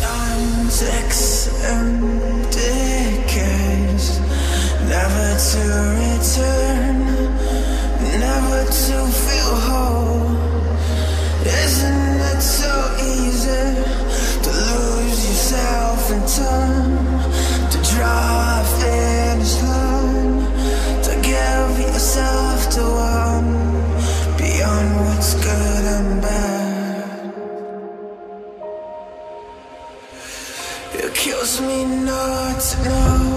Time ticks and decays, never to return, never to feel whole. Isn't it so easy to lose yourself in time, to draw a finish line, to give yourself to one. Beyond what's good and bad? It kills me not to know